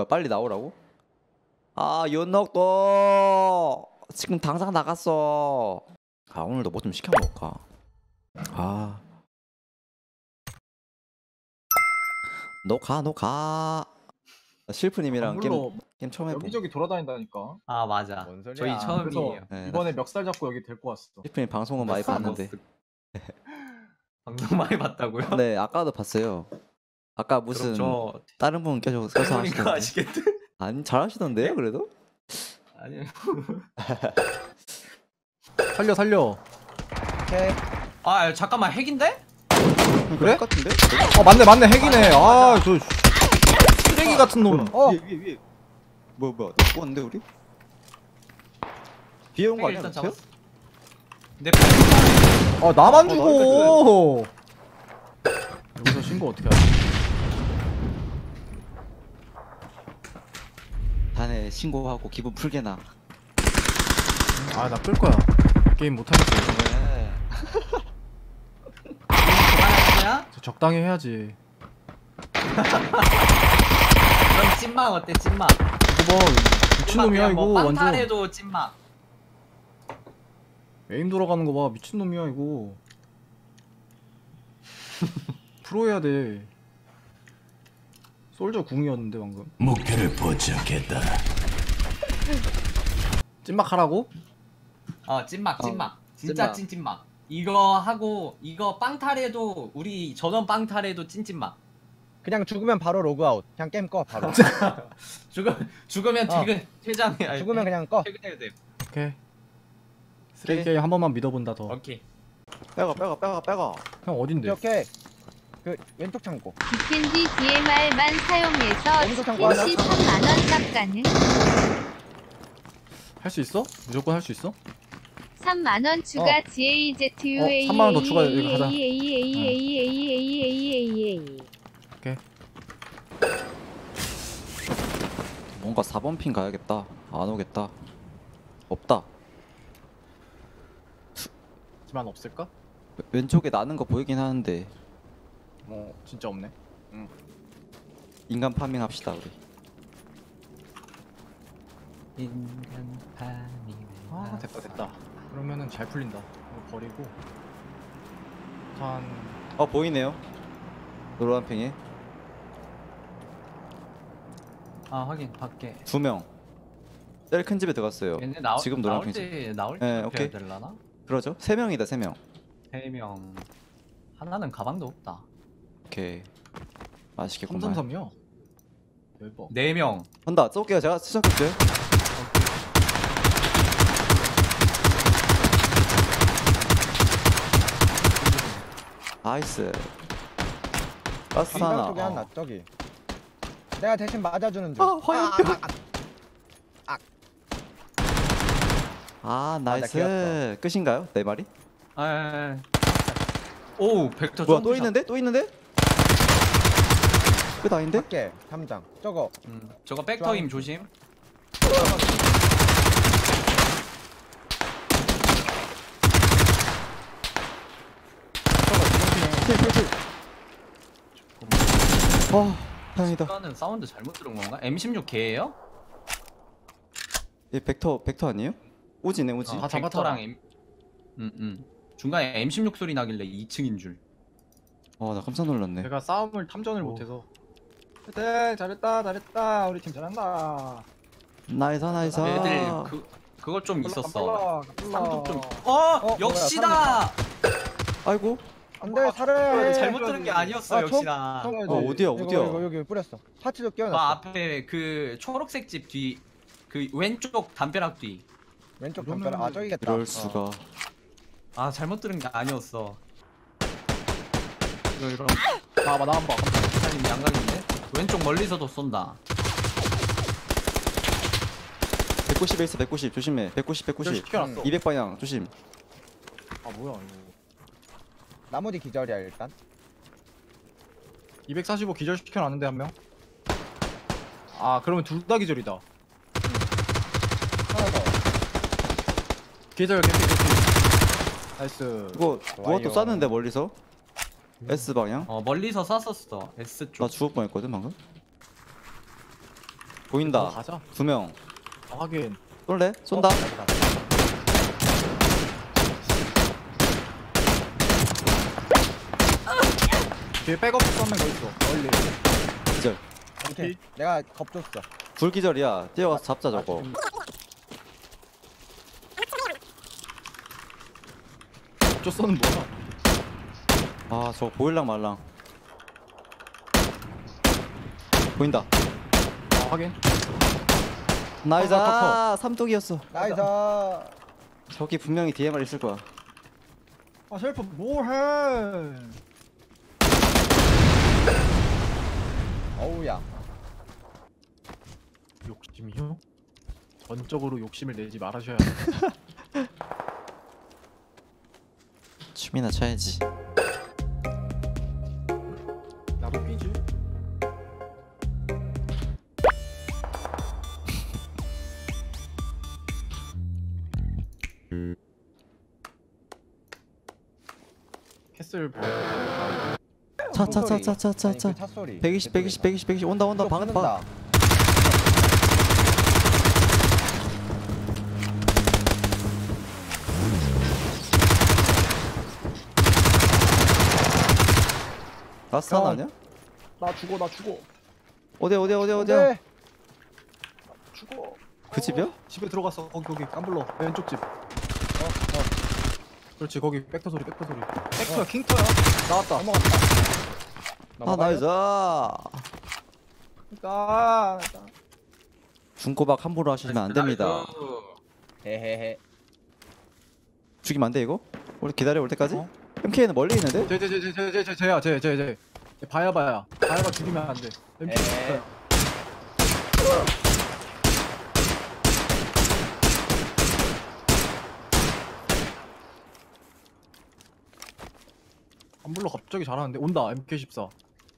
뭐야 빨리 나오라고? 아 윤넉도 지금 당장 나갔어. 아 오늘도 뭐 좀 시켜 먹을까? 아. 너 가, 너 가. 실프님이랑 게임, 물로 게임 처음 해보. 여기저기 돌아다닌다니까. 아 맞아. 저희 처음이에요. 그래서 네, 이번에 멱살 잡고 여기 데리고 왔어. 실프님 방송은 많이 봤는데. 방송 많이 봤다고요? 네, 아까도 봤어요. 아까 무슨 그렇죠. 다른 분 계속 서서 그러니까 하시던데. 아시겠대? 아니 잘하시던데요, 그래도? 아니. 살려 살려. 오케이. 아 잠깐만 핵인데? 그래? 같은데? 어 맞네 맞네 핵이네. 아저 쓰레기 같은 놈. 어. 위에 위에 위에. 뭐야 뭐야? 너 죽었는데 우리? 뒤에 온거 핵을 아니야? 잡았어. 내 아 나만 어, 죽어. 여기서 신고 어떻게 하지? 자네 신고하고 기분 풀게 나. 아 나 끌 거야. 게임 못 하겠어. 네. 그만하냐? 저 적당히 해야지. 그럼 찐막 어때 찐막? 이거 봐 미친놈이야 이거 뭐 완전. 빵탈해도 찐막. aim 돌아가는 거 봐 미친놈이야 이거. 프로 해야 돼. 솔저 궁이었는데 방금. 목표를 포착했다. 찐막 하라고? 어 찐막 어, 찐막. 진짜 찐막. 찐찐막. 이거 하고 이거 빵탈해도 우리 전원 빵탈해도 찐찐막. 그냥 죽으면 바로 로그아웃. 그냥 게임 꺼 바로. 죽음 죽으면 어. 퇴근 퇴장해. 아니, 죽으면 그냥 꺼. 퇴근해야 돼. 오케이. 쓰레기 게임 한 번만 믿어본다 더. 오케이. 빼가 빼가 빼가 빼가. 형 어딘데? 이렇게 그 왼쪽 창고. 디켄지 DMR만 사용해서 어디서 창고 하나? 스킨시 3만원 깎가는 할 수 있어? 무조건 할 수 있어? 3만원 추가 어. GAZUA 어, 3만 원 더 추가, 이거 하자. 뭔가 4번 핀 가야겠다. 안 오겠다. 없다. 하지만 없을까? 왼- 왼쪽에 나는 거 보이긴 하는데 어 진짜 없네. 인간 파밍 합시다 우리. 인간 파밍. 아 됐다 됐다. 그러면은 잘 풀린다. 이거 버리고 한 어 보이네요. 노란 팽이 아 확인 밖에. 두 명. 제일 큰 집에 들어갔어요. 얘네 나올 지금 나올 노란핑 때 나올 네, 때 오케이. 오케이. 될라나? 그러죠? 세 명이다 세 명. 세 명. 하나는 가방도 없다. 오케이. 맛있겠구만. 삼삼삼이야. 대박. 네 명. 한다. 쏠게요. 제가 시작했어요. nice. 가스 하나. 쪽에 어. 하나 저기. 내가 대신 맞아주는 중. 아, 화염병. 아 nice. 귀엽다. 끝인가요? 네 마리? 아, 아, 아. 오 벡터 뭐야 또. 있는데? 또 있는데? 끝 아닌데? 밖에 담장. 저거. 음, 저거 벡터임 조심. 어 다행이다. 이거는 사운드 잘못 들은 건가? M16 개예요? 얘 벡터 벡터 아니에요? 오지네 오지. 아, 잡았다. 벡터랑 M. 음, 음. 중간에 M16 소리 나길래 2층인 줄. 어나 깜짝 놀랐네. 내가 싸움을 탐전을 못해서. 네 잘했다 잘했다 우리 팀 잘한다. nice nice. 애들 그 그거 좀 있었어. 쌍 쌍둥 좀. 어, 어, 역시다. 아이고. 안돼 살아야 해. 잘못 들은 게 아니었어 아, 저- 역시나. 저거 어, 어디야, 이거, 어디야? 이거 여기 뿌렸어. 파츠도 그 끼워놨어. 앞에 그 초록색 집 뒤. 그 왼쪽 담벼락 뒤. 왼쪽 담벼락. 아 저기겠다. 이럴 수가. 아 잘못 들은 게 아니었어. 이거 이런 나와봐 나와봐. 사장님 양각인데? 왼쪽 멀리서도 쏜다. 190에 있어 190 조심해. 190 기절 190. 시켜놨어. 200 방향 조심. 아 뭐야 이거. 나머지 기절이야 일단. 245 기절 시켜놨는데 한 명. 아 그러면 둘 다 기절이다. 하나 더. 기절 개피 개피. nice. 이거 누가 또. 쐈는데 멀리서? S 방향? 어 멀리서 쐈었어. S 쪽. 나 죽을 뻔했거든 방금. 보인다. 어, 가자. 두 명. 아, 하긴. 쏠래? 쏜다. 뒤에 백업 쏘는 거 있어. 멀리. 기절. 오케이. 내가 겁 줬어. 불기절이야. 뛰어가서 잡자 저거. 저 쏘는 뭐야? 아 저거 보일랑 말랑. 보인다. 아, 하긴. nice. 아, 삼독이었어. nice. 저기 분명히 DMR 있을 거야. 아, 셀프 뭐해? 어우야. 욕심이요? 전적으로 욕심을 내지 말아셔야 춤이나 춰야지. 나도 삐지. 캐슬 봐. 차차차차차차 차. 아니, 그 찻소리. 120 120 120 120 온다 온다 또방 방. 붙는다. last 하나 형. 아니야? 나 죽어 나 죽어 어디 어디 어디 어디야? 네. 죽어. 그 집이야? 집에 들어갔어. 거기 거기 감블러 왼쪽 집. 어, 어. 그렇지 거기 벡터 소리 벡터 소리. 벡터야 킹터야. 나왔다. 넘어갔다. 아? nice. 나. 중고박 함부로 하시면 안 됩니다. 헤헤헤. 죽이면 안 돼 이거? 우리 기다려 올 때까지? 어? MK는 멀리 있는데? 제제제제제제 제야 제제 봐야 봐야가 죽이면 안 돼. MP. 에. 안 불러 갑자기 잘하는데 온다 MK14.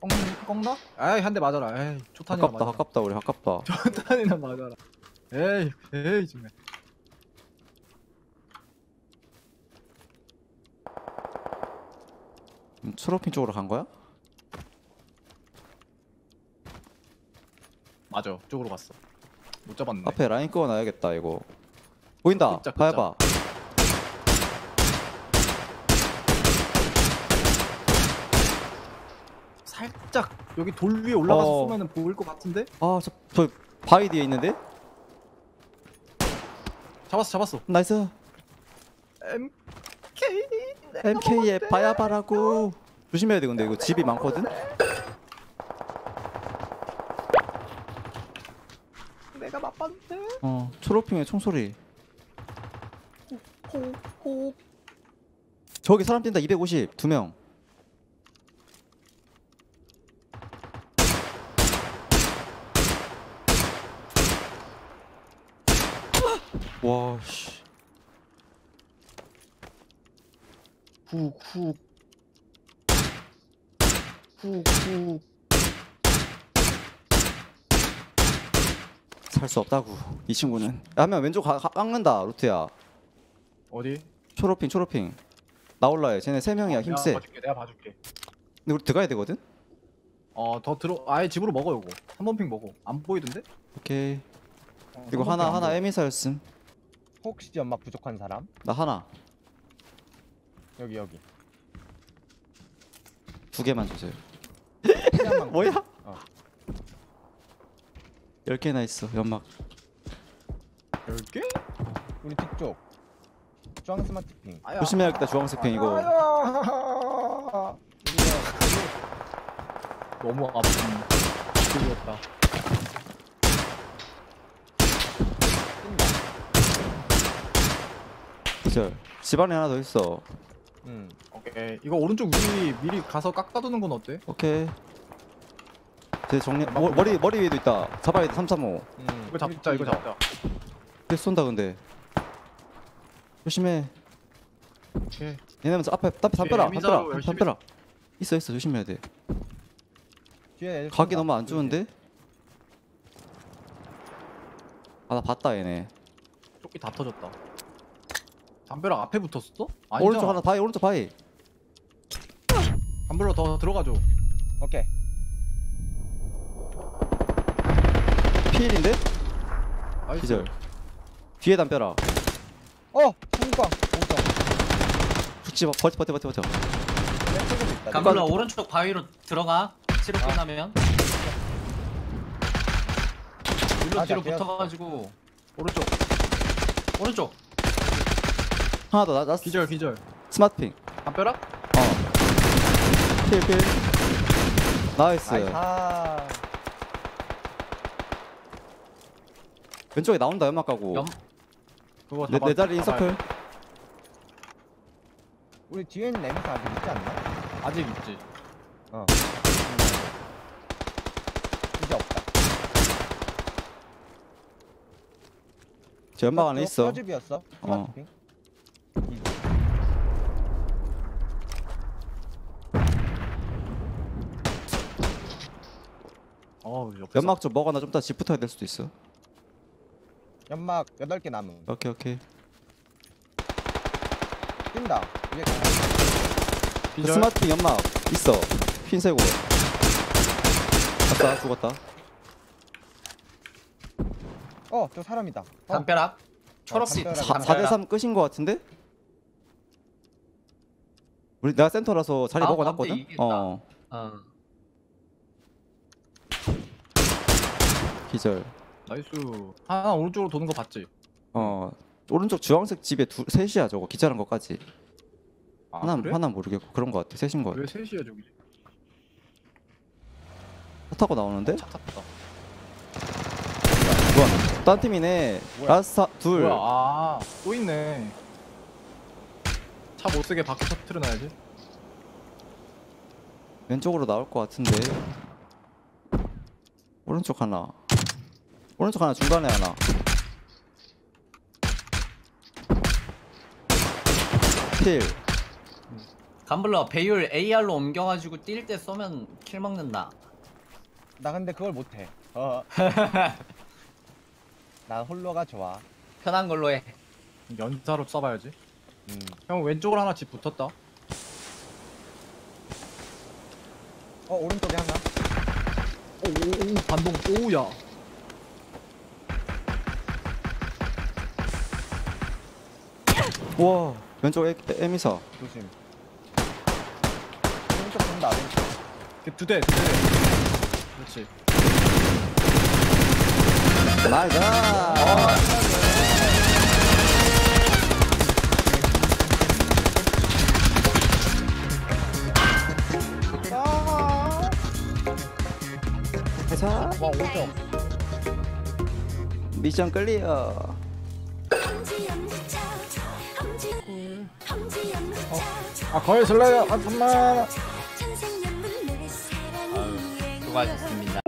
꺾 꺾나? 에이 한 대 맞아라. 에이 초탄이나 가깝다 맞아. 가깝다 우리 가깝다. 초탄이나 맞아라. 에이 에이 정말. 음, 초록핑 쪽으로 간 거야? 맞아 쪽으로 갔어. 못 잡았네. 앞에 라인 끄어놔야겠다 이거. 보인다. 끄자, 끄자. 봐봐. 살짝 여기 돌 위에 올라가서 어. 쏘면은 보일 것 같은데? 아저 저 바위 뒤에 있는데? 잡았어 잡았어. nice. MK. MK에 바야바라고. 조심해야 돼 근데 이거 집이 많거든. 내가 맛봤는데. 어 초록ping에 총소리. 호호. 저기 사람 뛴다 250 두 명. 와 씨. 훅훅. 훅훅. 살 수 없다고 이 친구는. 한명 왼쪽 가, 가, 깎는다 루트야. 어디? 초록핑 초록핑. 나올라 해. 쟤네 세 명이야 내가 힘세. 봐줄게. 내가 봐줄게. 근데 우리 들어가야 되거든. 어더 들어 아예 집으로 먹어 요거. 3번 핑 먹어. 안 보이던데? 오케이. 어, 이거 3번 하나 하나. 에미사였음. 혹시 연막 부족한 사람? 나 하나 여기 여기. 두 개만 주세요. 뭐야? 어. 열 개나 있어 연막. 10개? 우리 뒤쪽. 주황 스마트 핑. 아야. 조심해야겠다 주황색 펜 이거. 아야. 너무 아픈 길이었다. 기절. 집 안에 하나 더 있어. 응. 오케이. 이거 오른쪽 위 미리 가서 깎아두는 건 어때? 오케이. 제 정리 머, 머리 머리 위에도 있다. 잡아야 돼 335. 응. 이거 잡자. 이거 잡자. 계속 쏜다 근데. 조심해. 오케이. 얘네는 저 앞에 앞에 담벼라 예, 담벼라 열심히 담벼라. 있어 있어 조심해야 돼. 뒤에 애들 각이 쏜다. 너무 안 좋은데? 아 나 봤다 얘네. 조끼 다 터졌다. 담벼락 앞에 붙었어? 아니잖아. 오른쪽 하나 바위 오른쪽 바위. 담벼락 더 들어가줘. 오케이. 피일인데? nice. 기절. 뒤에 담벼락. 어 오점 붙지 마. 버텨 버텨 버텨 버텨. 감블러 오른쪽 바위로 들어가. 치료 아. 끝나면. 일로 아, 뒤로 나 붙어가지고 오른쪽. 오른쪽. 하나 더. 나, 나 기절 기절. 스마트ping. 담벼락? 어. 필 필. nice. 아이사 왼쪽에 나온다 연막 가고. 염. 그거 내, 내 자리 in circle. 돼. 우리 뒤에 있는 레미사 아직 있지 않나? 아직 있지. 어 이제 없다 저 연막 안에 있어. 서집이었어 어. 어 옆에. 연막 좀 먹어놔 좀 이따 집 붙어야 될 수도 있어. 연막 8개 남음 오케이 오케이. 뛴다 위에 그 기절. 스마트핑 연막 있어. 흰색으로. 아싸 죽었다. 어저 사람이다 어, 담벼락. 초록ping. 담벼락. 사, 4대 3 끝인 거 같은데? 우리 내가 센터라서 자리 아, 먹어놨거든. 어 어. 기절. nice. 하나 오른쪽으로 도는 거 봤지? 어 오른쪽 주황색 집에 두 셋이야 저거 기절한 것까지. 아, 하나 그래? 하나 모르겠고 그런 거 같아. 셋인 거 같아. 왜 셋이야 저기? 차 타고 나오는데? 차 탔다. 뭐야? 딴 팀이네. 뭐야? 라스타 둘. 뭐야? 아, 또 있네. 차 못 쓰게 밖에 터트려 놔야지. 왼쪽으로 나올 것 같은데. 오른쪽 하나. 오른쪽 하나 중간에 하나. 킬. 감블러 배율 AR로 옮겨가지고 뛸 때 쏘면 킬 먹는다. 나 근데 그걸 못해 어. 난 홀로가 좋아 편한 걸로 해. 연사로 쏴봐야지. 음. 형 왼쪽으로 하나 집 붙었다. 어 오른쪽에 하나 오오오 반동 오야. 와 왼쪽 에, 에미사. 조심 오른쪽 본다 왼쪽 두 대, 두 대. 그렇지. 나이스. 와 오른쪽 미션 클리어. 아 거의 슬래요. 아 정말. 수고하셨습니다.